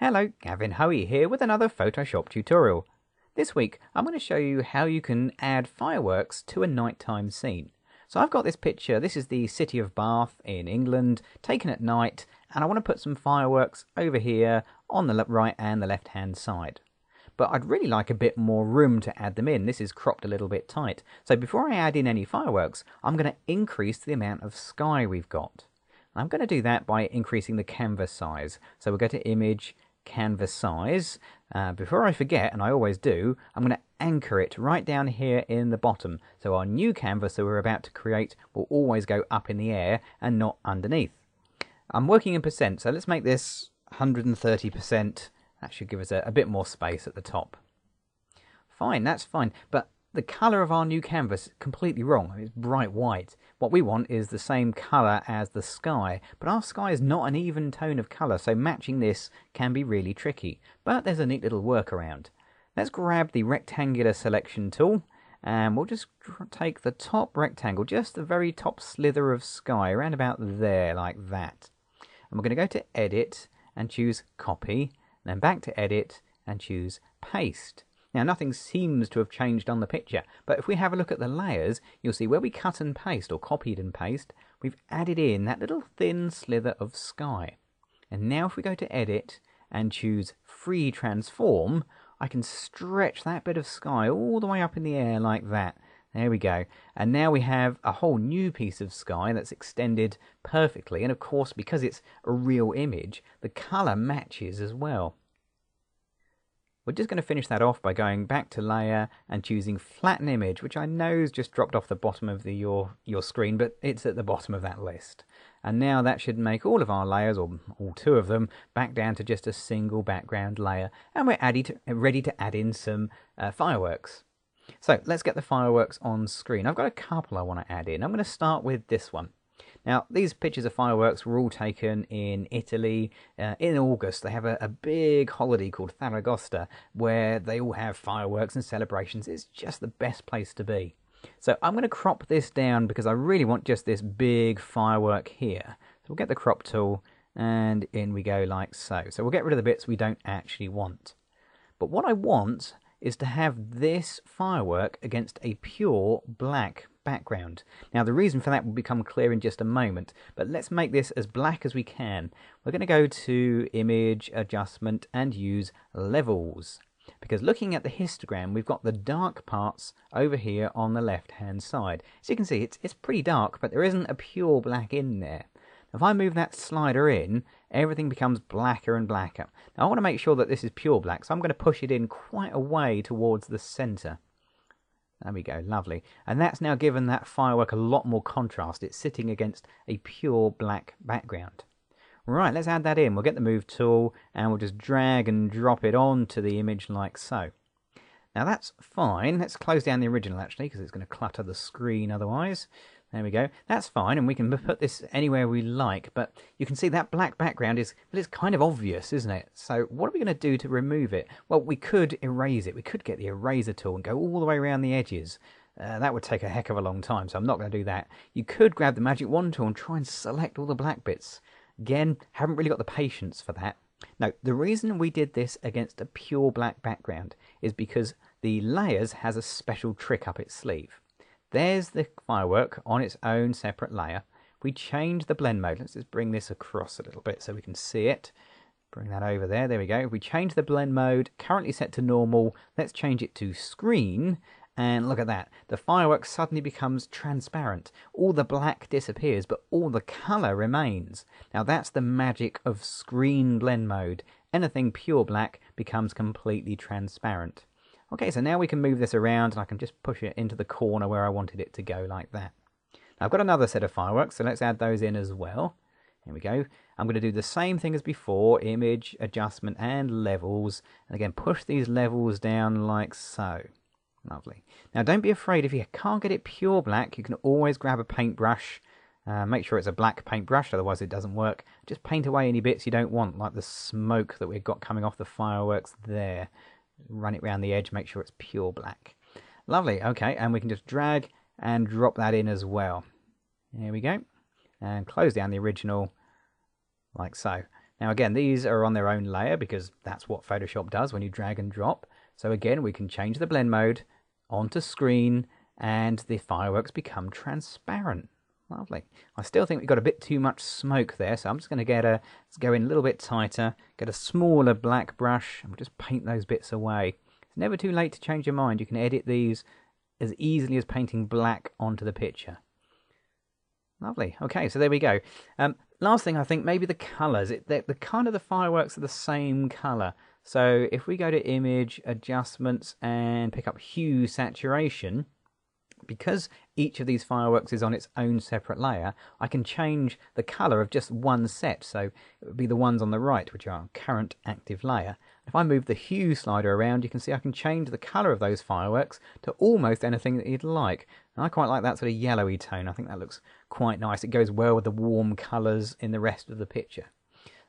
Hello, Gavin Hoey here with another Photoshop tutorial. This week I'm going to show you how you can add fireworks to a nighttime scene. So I've got this picture, this is the city of Bath in England, taken at night, and I want to put some fireworks over here on the right and the left hand side. But I'd really like a bit more room to add them in. This is cropped a little bit tight. So before I add in any fireworks, I'm going to increase the amount of sky we've got. I'm going to do that by increasing the canvas size. So we'll go to Image, canvas size. Uh, before I forget, and I always do, I'm going to anchor it right down here in the bottom. So our new canvas that we're about to create will always go up in the air and not underneath. I'm working in percent, so let's make this 130%. That should give us a, a bit more space at the top. Fine, that's fine. But the colour of our new canvas is completely wrong. It's bright white. What we want is the same colour as the sky, but our sky is not an even tone of colour, so matching this can be really tricky. But there's a neat little workaround. Let's grab the rectangular selection tool, and we'll just take the top rectangle, just the very top slither of sky, around about there, like that. And we're going to go to Edit and choose Copy, then back to Edit and choose Paste. Now nothing seems to have changed on the picture, but if we have a look at the layers, you'll see where we cut and paste, or copied and paste, we've added in that little thin slither of sky. And now if we go to Edit and choose Free Transform, I can stretch that bit of sky all the way up in the air like that. There we go. And now we have a whole new piece of sky that's extended perfectly. And of course, because it's a real image, the colour matches as well. We're just going to finish that off by going back to layer and choosing flatten image, which I know has just dropped off the bottom of the, your, your screen, but it's at the bottom of that list. And now that should make all of our layers, or all two of them, back down to just a single background layer. And we're to, ready to add in some uh, fireworks. So let's get the fireworks on screen. I've got a couple I want to add in. I'm going to start with this one. Now, these pictures of fireworks were all taken in Italy uh, in August. They have a, a, big holiday called Ferragosto where they all have fireworks and celebrations. It's just the best place to be. So I'm going to crop this down because I really want just this big firework here. So we'll get the crop tool and in we go like so. So we'll get rid of the bits we don't actually want. But what I want is to have this firework against a pure black background. Now the reason for that will become clear in just a moment, but let's make this as black as we can. We're going to go to Image, Adjustment and use Levels. Because looking at the histogram, we've got the dark parts over here on the left hand side. As you can see, it's, it's pretty dark, but there isn't a pure black in there. If I move that slider in, everything becomes blacker and blacker. Now I want to make sure that this is pure black, so I'm going to push it in quite a way towards the center. There we go, lovely. And that's now given that firework a lot more contrast. It's sitting against a pure black background. Right, let's add that in. We'll get the move tool and we'll just drag and drop it onto the image like so. Now that's fine. Let's close down the original actually because it's going to clutter the screen otherwise. There we go. That's fine, and we can put this anywhere we like, but you can see that black background is, well, it's kind of obvious, isn't it? So what are we going to do to remove it? Well, we could erase it. We could get the eraser tool and go all the way around the edges. Uh, that would take a heck of a long time, so I'm not going to do that. You could grab the magic wand tool and try and select all the black bits. Again, haven't really got the patience for that. Now, the reason we did this against a pure black background is because the layers has a special trick up its sleeve. There's the firework on its own separate layer. We change the blend mode. Let's just bring this across a little bit so we can see it. Bring that over there. There we go. We change the blend mode, currently set to normal, let's change it to screen. And look at that. The firework suddenly becomes transparent. All the black disappears, but all the colour remains. Now that's the magic of screen blend mode. Anything pure black becomes completely transparent. Okay, so now we can move this around and I can just push it into the corner where I wanted it to go like that. Now I've got another set of fireworks, so let's add those in as well. Here we go. I'm going to do the same thing as before, image, adjustment, and levels. And again, push these levels down like so. Lovely. Now don't be afraid, if you can't get it pure black, you can always grab a paintbrush. Uh, make sure it's a black paintbrush, otherwise it doesn't work. Just paint away any bits you don't want, like the smoke that we've got coming off the fireworks there run it around the edge, make sure it's pure black. Lovely, okay, and we can just drag and drop that in as well. Here we go. And close down the original like so. Now again, these are on their own layer because that's what Photoshop does when you drag and drop. So again, we can change the blend mode onto screen and the fireworks become transparent. Lovely. I still think we've got a bit too much smoke there, so I'm just going to get a let's go in a little bit tighter, get a smaller black brush, and we'll just paint those bits away. It's never too late to change your mind. You can edit these as easily as painting black onto the picture. Lovely. Okay, so there we go. Um, last thing, I think maybe the colours. It, the, the kind of the fireworks are the same colour. So if we go to Image, Adjustments, and pick up Hue Saturation, because each of these fireworks is on its own separate layer, I can change the color of just one set. So it would be the ones on the right, which are current active layer. If I move the hue slider around, you can see I can change the color of those fireworks to almost anything that you'd like. And I quite like that sort of yellowy tone. I think that looks quite nice. It goes well with the warm colors in the rest of the picture.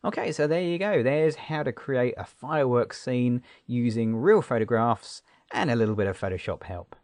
Okay, so there you go. There's how to create a fireworks scene using real photographs and a little bit of Photoshop help.